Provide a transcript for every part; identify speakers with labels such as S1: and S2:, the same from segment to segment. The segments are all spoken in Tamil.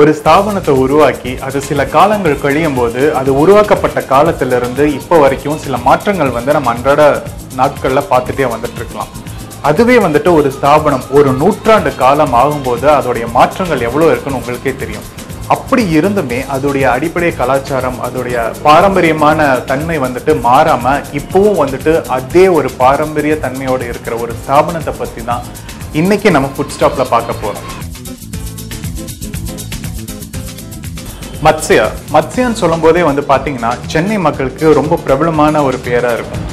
S1: ஒரு ஸ்தாபனத்தை உருவாக்கி அது சில காலங்கள் கழியும் போது அது உருவாக்கப்பட்ட காலத்திலிருந்து இப்போ வரைக்கும் சில மாற்றங்கள் வந்து நம்ம அன்றாட நாட்கள்ல பார்த்துட்டே வந்துட்டு இருக்கலாம். அதுவே வந்துட்டு ஒரு ஸ்தாபனம் ஒரு நூற்றாண்டு காலம் ஆகும்போது அதோடைய மாற்றங்கள் எவ்வளவு இருக்குன்னு உங்களுக்கே தெரியும். அப்படி இருந்துமே அதோடைய அடிப்படை கலாச்சாரம் அதோடைய பாரம்பரியமான தன்மை வந்துட்டு மாறாம இப்பவும் வந்துட்டு அதே ஒரு பாரம்பரிய தன்மையோட இருக்கிற ஒரு ஸ்தாபனத்தை பத்தி தான் இன்னைக்கு நம்ம ஃபுட் ஸ்டாப்ல பார்க்க போறோம். மத்ஸ்யா. மத்ஸ்யான்னு சொல்லும் போதே வந்து பாத்தீங்கன்னா சென்னை மக்களுக்கு ரொம்ப பிரபலமான ஒரு பேரா இருக்கும்.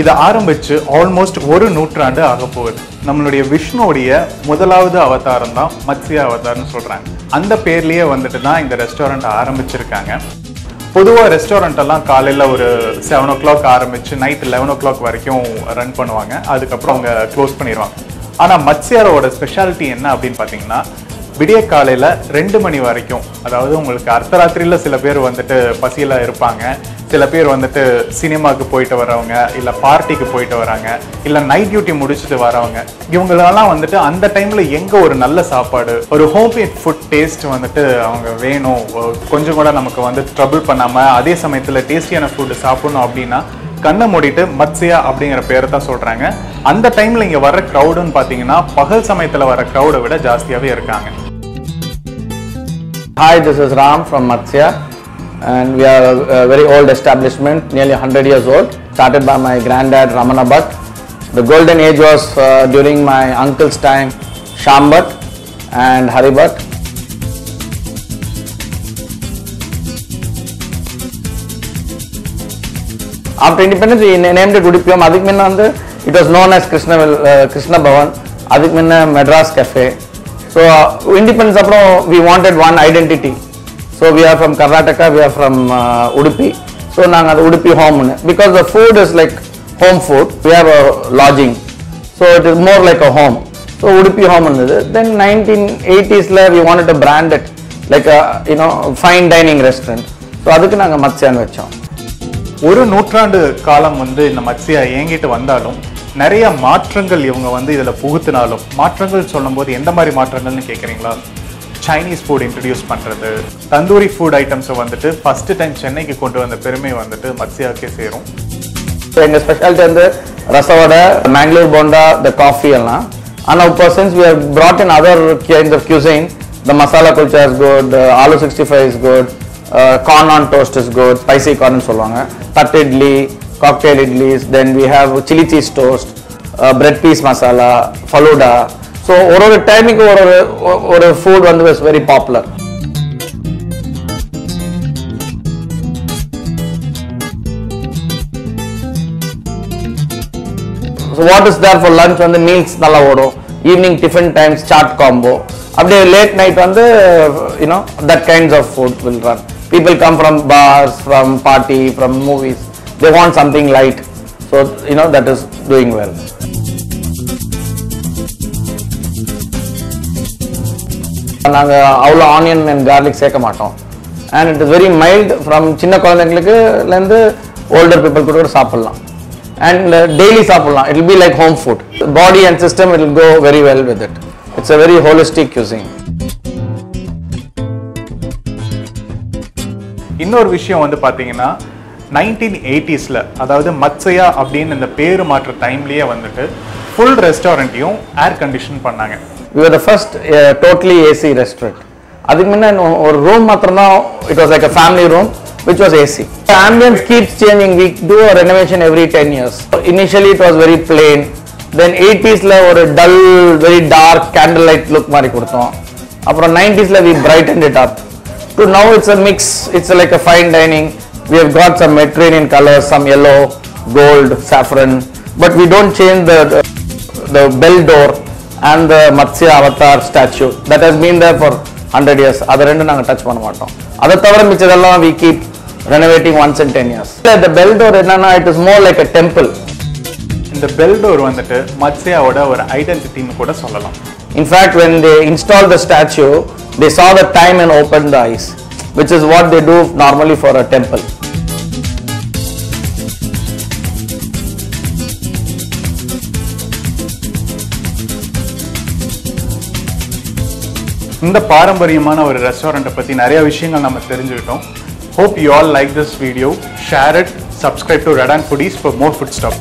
S1: இதை ஆரம்பிச்சு ஆல்மோஸ்ட் ஒரு நூற்றாண்டு ஆக போகுது. நம்மளுடைய விஷ்ணுவுடைய முதலாவது அவதாரம் தான் மத்ஸ்யா அவதாரம்னு சொல்றாங்க. அந்த பேர்லயே வந்துட்டு தான் இந்த ரெஸ்டாரண்ட் ஆரம்பிச்சிருக்காங்க. பொதுவாக ரெஸ்டாரண்ட் எல்லாம் காலையில் ஒரு செவன் ஓ கிளாக் ஆரம்பிச்சு நைட் லெவன் ஓ கிளாக் வரைக்கும் ரன் பண்ணுவாங்க. அதுக்கப்புறம் அவங்க க்ளோஸ் பண்ணிடுவாங்க ஆனால் மத்ஸ்யாரோட ஸ்பெஷாலிட்டி என்ன அப்படின்னு பார்த்தீங்கன்னா விடிய காலையில் ரெண்டு மணி வரைக்கும் அதாவது உங்களுக்கு அர்த்தராத்திரியில் சில பேர் வந்துட்டு பசியில் இருப்பாங்க சில பேர் வந்துட்டு சினிமாவுக்கு போயிட்டு வரவங்க இல்லை பார்ட்டிக்கு போயிட்டு வராங்க இல்லை நைட் டியூட்டி முடிச்சுட்டு வரவங்க இவங்களெல்லாம் வந்துட்டு அந்த டைமில் எங்கே ஒரு நல்ல சாப்பாடு ஒரு ஹோம்மேட் ஃபுட் டேஸ்ட் வந்துட்டு அவங்க வேணும் கொஞ்சம் கூட நமக்கு வந்து ட்ரபிள் பண்ணாமல் அதே சமயத்தில் டேஸ்டியான ஃபுட்டு சாப்பிடணும் அப்படின்னா கண்ணை மூடிட்டு மத்ஸ்யா அப்படிங்கிற பேரை தான் சொல்கிறாங்க அந்த டைமில் இங்கே வர்ற க்ரௌடுன்னு பார்த்தீங்கன்னா பகல் சமயத்தில் வர க்ரௌடை விட ஜாஸ்தியாகவே இருக்காங்க.
S2: Hi, this is Ram from Matsya and we are a, very old establishment, nearly 100 years old, started by my granddad Ramanabhat. The golden age was uh, during my uncle's time, Shambhat and Haribhat. After independence, we named it Udupiam. Adikminna, it was known as Krishna, uh, Krishna Bhavan. Adikminna Madras Cafe. So uh, independence அப்புறம் we wanted one identity. So we are from Karnataka, we are from uh, Udupi. So நாங்க அது உடுப்பி ஹோம்னு because the food is like home food. We have a lodging. So it is more like a home. So Udupi home இருந்தது then 1980ஸ்ல we wanted to brand it like a you know fine dining restaurant. So அதுக்கு நாங்க மத்ஸ்யான்னு வச்சோம்
S1: ஒரு நூற்றாண்டு காலம் வந்து இந்த மத்ஸ்யா இயங்கிட்டு வந்தாலும் நிறைய மாற்றங்கள் இவங்க வந்து இதில் புகுத்தினாலும் மாற்றங்கள் சொல்லும்போது எந்த மாதிரி மாற்றங்கள்னு கேட்குறீங்களா சைனீஸ் ஃபுட் இன்ட்ரடியூஸ் பண்ணுறது தந்தூரி ஃபுட் ஐட்டம்ஸை வந்துட்டு ஃபர்ஸ்ட் டைம் சென்னைக்கு கொண்டு வந்த பெருமை வந்துட்டு மத்ஸ்யாக்கே சேரும்.
S2: எங்கள் ஸ்பெஷாலிட்டி வந்து ரசவடை மேங்களூர் போண்டா த காஃபி எல்லாம். ஆனால் இப்போ since we are brought in other kinds of cuisine the masala kulcha is good uh, aloo 65 is good uh, corn on toast is good spicy corn னு சொல்லுவாங்க. That idli cocktail idlis then we have chili cheese toast uh, bread piece masala faluda. So ஒரு ஒரு டைமுக்கு ஒரு ஒரு ஒரு ஃபுட் வந்து is very popular so what is there for lunch வந்து மீல்ஸ் நல்லா ஓடும். Evening tiffin times chaat combo அப்படியே லேட் நைட் வந்து you know that kinds of food will run people come from bars from party from movies they want something light. So, you know, that is doing well. நாங்கள் அவ்வளோ ஆனியன் அண்ட் கார்லிக் சேர்க்க மாட்டோம். And it is very mild from சின்ன குழந்தைங்களுக்குலேருந்து ஓல்டர் பீப்புள் கூட கூட சாப்பிட்லாம். அண்ட் டெய்லி சாப்பிட்லாம். It be like home food body and system it go very well with it it's a very holistic using
S1: இன்னொரு விஷயம் வந்து பார்த்தீங்கன்னா நைன்டீன் எயிட்டிஸில் அதாவது மத்சையா அப்படின்னு இந்த பேர் மாற்ற டைம்லேயே வந்துட்டு ஃபுல் ரெஸ்டாரண்ட்டையும் ஏர் கண்டிஷன் பண்ணாங்க
S2: you the first totally AC restaurant அதுக்கு முன்னே ஒரு ரூம் மாத்திரம் தான் it was like a family room which was AC The ambience keeps changing. We do a renovation every 10 years. Initially, it was very plain. Then எயிட்டிஸில் ஒரு dull very dark candle light look மாதிரி கொடுத்தோம் அப்புறம் நைன்டிஸில் we bright and it up to now it's a mix it's like a fine dining We have got some Mediterranean colors, some yellow, gold, saffron. But we don't change the, the bell door and the Matsya avatar statue that has been there for 100 years அதை ரெண்டும் நாங்கள் டச் பண்ண மாட்டோம் அதை தவிர மிச்சதெல்லாம் we keep renovating once in 10 years the bell door என்னன்னா it is more like a temple
S1: இந்த பெல் டோர் வந்துட்டு மத்ஸ்யாவோட ஒரு ஐடென்டிட்டின்னு கூட சொல்லலாம்
S2: in fact when they installed the statue they saw the time and opened the eyes which is what they do normally for a temple.
S1: இந்த பாரம்பரியமான ஒரு ரெஸ்டாரண்ட்டை பற்றி நிறைய விஷயங்கள் நம்ம தெரிஞ்சுக்கிட்டோம். Hope you all like this video share it subscribe to red and foodies for more food stop